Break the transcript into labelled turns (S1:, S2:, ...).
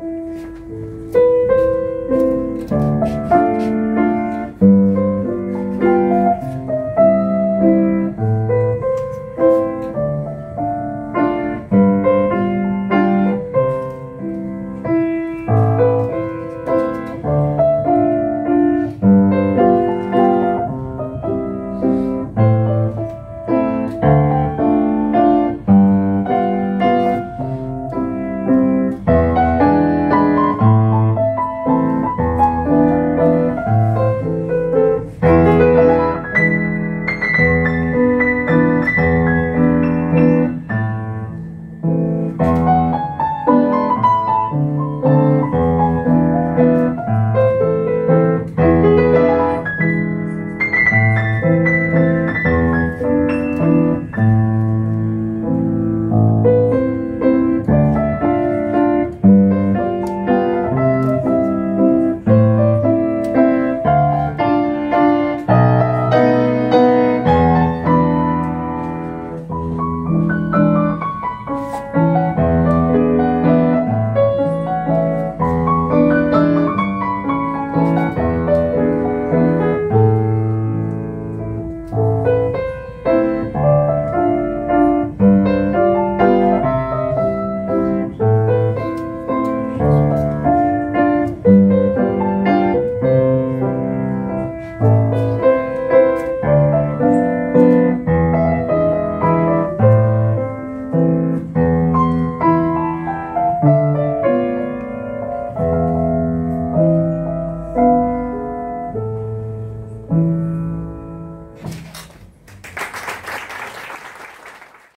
S1: う Música